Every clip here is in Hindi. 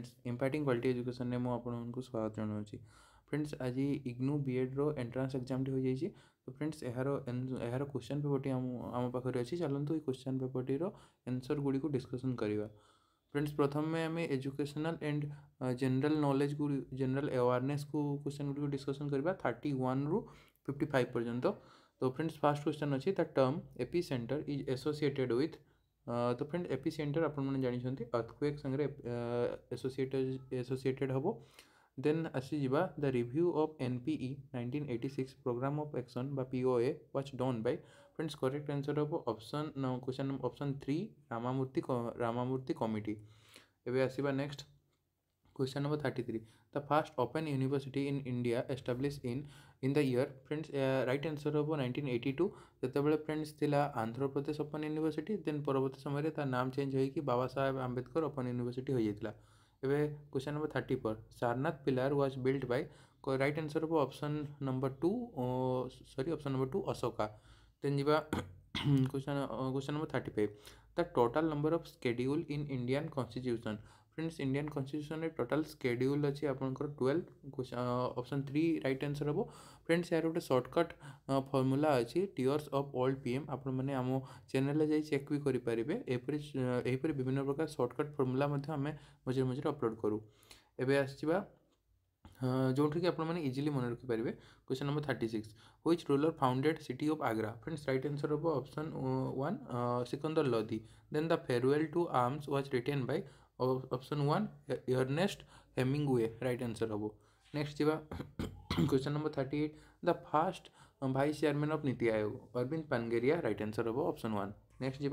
ଫ୍ରେଣ୍ଡସ୍ ଇମ୍ପାର୍ଟିଂ କ୍ୱାଲିଟି ଏଜୁକେସନ୍ରେ ମୁଁ ଆପଣଙ୍କୁ ସ୍ୱାଗତ ଜଣାଉଛି ଫ୍ରେଣ୍ଡସ୍ ଆଜି ଇଗ୍ନୁ ବିଏଡ଼୍ର ଏଣ୍ଟ୍ରାନ୍ସ ଏକ୍ଜାମ୍ଟି ହୋଇଯାଇଛି ତ ଫ୍ରେଣ୍ଡସ୍ ଏହାର ଏହାର କୋଶ୍ଚିନ୍ ପେପର୍ଟି ଆମ ଆମ ପାଖରେ ଅଛି ଚାଲନ୍ତୁ ଏହି କୋଶ୍ଚିନ୍ ପେପର୍ଟିର ଏନ୍ସର୍ ଗୁଡ଼ିକୁ ଡିସ୍କସନ୍ କରିବା ଫ୍ରେଣ୍ଡସ୍ ପ୍ରଥମେ ଆମେ educational and general knowledge general ଆୱାରନେସ୍କୁ question ଗୁଡ଼ିକୁ ଡିସ୍କସନ୍ କରିବା ଥାର୍ଟି ୱାନ୍ରୁ ଫିଫ୍ଟି ଫାଇଭ୍ ପର୍ଯ୍ୟନ୍ତ ତ ଫ୍ରେଣ୍ଡସ୍ ଫାର୍ଷ୍ଟ କୋଶ୍ଚିନ୍ ଅଛି the term epicentre is associated with তো ଫ୍ରେଣ୍ଡ ଏପିସେଣ୍ଟର ଆପଣମାନେ ଜାଣିଛନ୍ତି ଅର୍ଥକ୍ୱେକ୍ ସାଙ୍ଗରେ ଏସୋସିଏଟେଡ୍ ଏସୋସିଏଟେଡ୍ ହେବ then ଆସିଯିବା the review of N P E nineteen eighty six programme of action ବା POA was done by friends correct answer ହେବ option question option three Ramamurthy Ramamurthy committee ଏବେ ଆସିବା next Question number 33. The first open university in India established in in the year friends uh, right answer ହେବ 1982 ଯେତେବେଳେ ଫ୍ରେଣ୍ଡସ୍ ଥିଲା ଆନ୍ଧ୍ରପ୍ରଦେଶ ଓପନ୍ ୟୁନିଭର୍ସିଟି ଦେନ୍ ପରବର୍ତ୍ତୀ ସମୟରେ ତା ନାମ ଚେଞ୍ଜ ହୋଇକି ବାବା ସାହେବ ଆମ୍ବେଦକର ଓପନ୍ ୟୁନିଭର୍ସିଟି ହୋଇଯାଇଥିଲା ଏବେ question number thirty four Sarnath pillar was built by right answer ହେବ option number two sorry option number two Ashoka then ଯିବା question question number thirty five the total number of schedule in Indian constitution friends Indian constitution total schedule अच्छे आपंकर twelve option three right answer हे फ्रेंड्स यार गोटे सर्टकट फर्मूला अच्छी टीयर्स अफ ओल्ड पीएम आपण मैंने चेल जा चेक भी करेंगे एपरी विभिन्न प्रकार सर्टकट फर्मूला मझे मझे अपलोड करूँ एवं आसवा जो कि इजिली मन रखिपारे question number thirty six which ruler founded city of Agra friends right answer हम option one Sikandar Lodhi. Then the farewell to arms was written by option one Ernest Hemingway right answer हम next ji question number thirty eight the first vice chairman of Niti Aayog Arvind Panagariya right answer हम option one next ji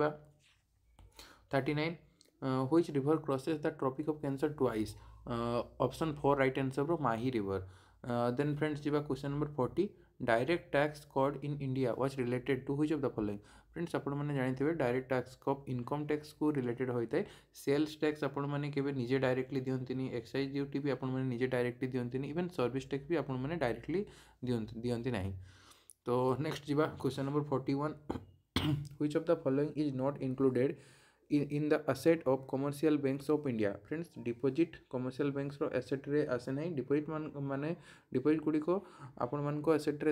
thirty nine which river crosses the tropic of cancer twice? Uh, four 4 right answer bro mahi river. uh, then friends jiba question number 40 direct tax code in India was related to which of the following friends आपण मैंने जानते डायरेक्ट टैक्स कप इनकम टैक्स को रिलेटेड होता है सेल्स टैक्स केवे निजे डायरेक्टली दियंतिनी एक्साइज ड्यूटी भी मैंने निजे डायरेक्टली दियंतिनी इवन सर्विस टैक्स भी आपण मैंने डायरेक्टली दियंती नहीं। तो नेक्स्ट जीवा question number 41 which of the following is not included in in the asset of commercial banks of India friends deposit commercial banks रो आसे ना डिपोजिट मान माने डिपोजिट गुड़ी आपण मान को एसेट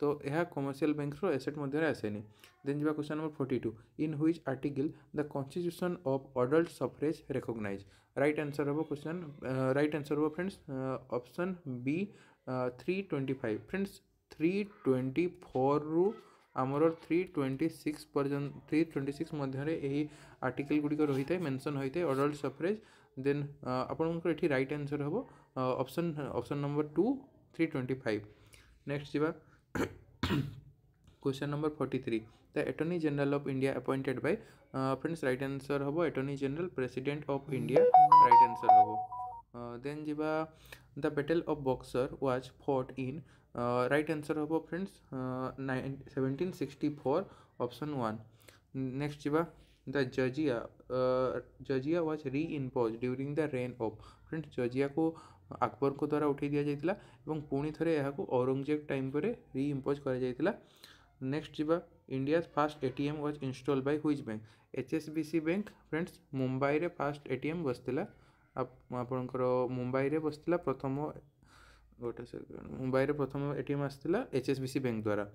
तो यह कमर्सील बैंक्स रो एसेट मध्ये आसे नी देन जीवा question number 42 in which article the constitution of adult suffrage recognise right answer हम क्वेश्चन रईट आंसर हो फ्रेंड्स ऑप्शन बी 325 फ्रेंड्स 324 रु option B uh, 325 friends 324 ରୁ ଆମର ଥ୍ରୀ ଟ୍ୱେଣ୍ଟି ସିକ୍ସ ପର୍ଯ୍ୟନ୍ତ ଥ୍ରୀ ଟ୍ୱେଣ୍ଟି ସିକ୍ସ ମଧ୍ୟରେ ଏହି ଆର୍ଟିକଲ୍ ଗୁଡ଼ିକ ରହିଥାଏ ମେନସନ୍ ହୋଇଥାଏ ଅଡଲ୍ଟ ସଫରେଜ୍ ଦେନ୍ ଆପଣଙ୍କର ଏଠି ରାଇଟ୍ ଆନ୍ସର୍ ହେବ option option number two three twenty five next ଯିବା question number forty three the attorney general of India appointed by friends right answer हम attorney general president of India right answer हम देन जीवा the battle of Buxar was fought in right answer हम friends seventeen sixty four option one next ji the jizya jizya was reimposed during the reign of friends jizya को अकबर को द्वारा उठाई दिया जाइए और पुणी थे यहाँ औरंगज़ेब टाइम पर रिइम्पोज कर नेक्स्ट जीवा India first ATM was installed by which bank HSBC bank friends Mumbai रे फास्ट एटीएम टी एम ଆପଣଙ୍କର ମୁମ୍ବାଇରେ ବସିଥିଲା ପ୍ରଥମ ଗୋଟେ ସେକେଣ୍ଡ ମୁମ୍ବାଇରେ ପ୍ରଥମ ଏ ଟି ଏମ୍ ଆସିଥିଲା H S B C bank ଦ୍ୱାରା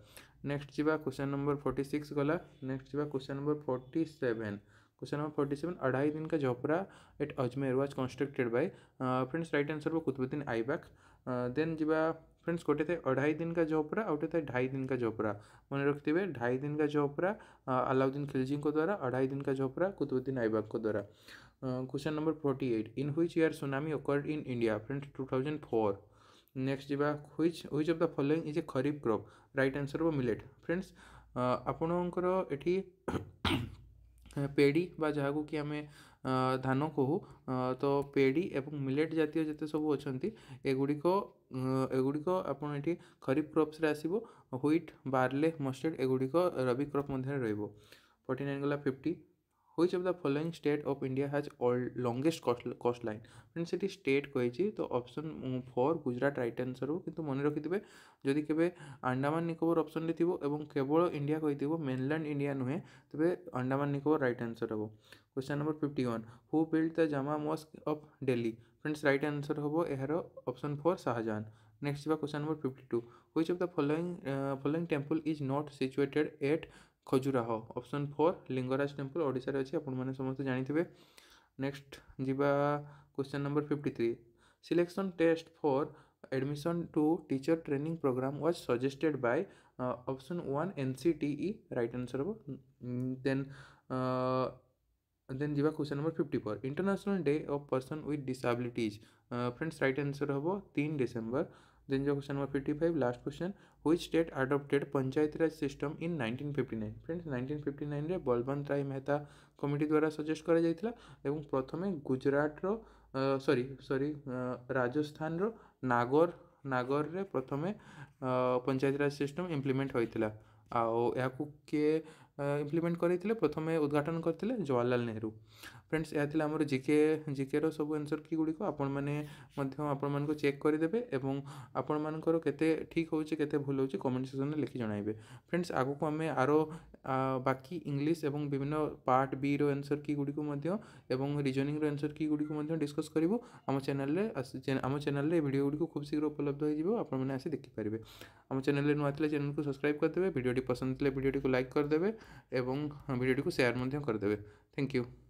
ନେକ୍ସଟ ଯିବା କ୍ୱେଶ୍ଚନ୍ ନମ୍ବର ଫର୍ଟି ସିକ୍ସ ଗଲା ନେକ୍ସଟ ଯିବା question number forty seven question number forty seven Adhai Din Ka Jhonpra at Ajmer was constructed by friends right answer वो कुतुबुद्दीन आईबैक देन जीवा फ्रेंड्स गोटे थे अढ़ाई दिन का झोपड़ा आउटे थे ढाई दिन का झोपड़ा मन रखते ढाई दिन का झोपड़ा अलाउद्दीन खिलजी को द्वारा अढ़ाई दिन का झोपड़ा कुतुबुद्दीन आईबैक को द्वारा question number forty eight in which year tsunami occurred in India friends two thousand four next ji which which of the following is a kharif crop right answer वो मिलेट फ्रेंड्स ଆପଣଙ୍କର ଏଠି ପେଡ଼ି ବା ଯାହାକୁ କି ଆମେ ଧାନ କହୁ ତ ପେଡ଼ି ଏବଂ ମିଲେଟ୍ ଜାତୀୟ ଯେତେ ସବୁ ଅଛନ୍ତି ଏଗୁଡ଼ିକ ଏଗୁଡ଼ିକ ଆପଣ ଏଠି ଖରିଫ କ୍ରପ୍ସରେ ଆସିବ ହ୍ୱିଟ୍ ବାର୍ଲେ ମଷ୍ଟେଡ଼ ଏଗୁଡ଼ିକ ରବି କ୍ରପ୍ ମଧ୍ୟରେ ରହିବ ଫର୍ଟି ନାଇନ୍ ଗଲା fifty which of the following state of india has all longest coast coastline ମାନେ ସେଠି ଷ୍ଟେଟ୍ କହିଛି ତ option four Gujarat right answer ହେବ କିନ୍ତୁ ମନେ ରଖିଥିବେ ଯଦି କେବେ ଆଣ୍ଡାମାନ ନିକୋବର ଅପସନ୍ରେ ଥିବ ଏବଂ କେବଳ ଇଣ୍ଡିଆ କହିଥିବ ମେନଲ୍ୟାଣ୍ଡ ଇଣ୍ଡିଆ ନୁହେଁ ତେବେ ଆଣ୍ଡାମାନ ନିକୋବର ରାଇଟ୍ ଆନ୍ସର୍ ହେବ question number fifty one who built the Jama Masjid of Delhi friends right answer हम यार option four Shahjahan next Java question number fifty two which of the following following temple is not situated at Khajuraho option four Lingaraj temple ଓଡ଼ିଶାରେ ଅଛି ଆପଣମାନେ ସମସ୍ତେ ଜାଣିଥିବେ ନେକ୍ସଟ ଯିବା question number fifty three selection test for admission to teacher training program was suggested by uh, option 1 NCTE right answer ହେବ then uh, then ଯିବା question number 54 international day of person with disabilities uh, friends right answer ହେବ 3 ଡିସେମ୍ବର then ଯିବା question number 55 last question which state adopted panchayat raj system in 1959 friends 1959 ରେ ବଲବନ୍ତ ରାୟ ମେହତା କମିଟି ଦ୍ୱାରା ସଜେଷ୍ଟ କରାଯାଇଥିଲା ଏବଂ ପ୍ରଥମେ ଗୁଜରାଟର ସରି ସରି ରାଜସ୍ଥାନର ନାଗର ନାଗରରେ ପ୍ରଥମେ ପଞ୍ଚାୟତ ରାଜ ସିଷ୍ଟମ୍ ଇମ୍ପ୍ଲିମେଣ୍ଟ ହୋଇଥିଲା ଆଉ ଏହାକୁ କିଏ ଇମ୍ପ୍ଲିମେଣ୍ଟ କରିଥିଲେ ପ୍ରଥମେ ଉଦ୍ଘାଟନ କରିଥିଲେ ଜବାହରଲାଲ ନେହେରୁ ଫ୍ରେଣ୍ଡସ୍ ଏହା ଥିଲା ଆମର ଜିକେ ଜିକେର ସବୁ ଆନ୍ସର୍ କି ଗୁଡ଼ିକ। ଆପଣମାନେ ମଧ୍ୟ ଆପଣମାନଙ୍କୁ ଚେକ୍ କରିଦେବେ ଏବଂ ଆପଣମାନଙ୍କର କେତେ ଠିକ୍ ହେଉଛି କେତେ ଭୁଲ ହେଉଛି କମେଣ୍ଟ ସେକ୍ସନ୍ରେ ଲେଖି ଜଣାଇବେ। ଫ୍ରେଣ୍ଡସ୍ ଆଗକୁ ଆମେ ଆର ବାକି ଇଂଲିଶ ଏବଂ ବିଭିନ୍ନ ପାର୍ଟ ବିର ଆନ୍ସର୍ କି ଗୁଡ଼ିକୁ ମଧ୍ୟ ଏବଂ ରିଜନିଂର ଆନ୍ସର୍ କି ଗୁଡ଼ିକୁ ମଧ୍ୟ ଡିସ୍କସ୍ କରିବୁ ଆମ ଚ୍ୟାନେଲରେ ଆମ ଚ୍ୟାନେଲରେ ଏ ଭିଡ଼ିଓ ଗୁଡ଼ିକୁ ଖୁବ୍ ଶୀଘ୍ର ଉପଲବ୍ଧ ହୋଇଯିବ ଆପଣମାନେ ଆସି ଦେଖିପାରିବେ ଆମ ଚ୍ୟାନେଲରେ ନୂଆ ଥିଲେ ଚ୍ୟାନେଲକୁ ସବସ୍କ୍ରାଇବ୍ କରିଦେବେ ଭିଡ଼ିଓଟି ପସନ୍ଦ ଥିଲେ ଭିଡ଼ିଓଟିକୁ ଲାଇକ୍ କରିଦେବେ ଏବଂ ଭିଡ଼ିଓଟିକୁ ସେୟାର ମଧ୍ୟ କରିଦେବେ ଥ୍ୟାଙ୍କ ୟୁ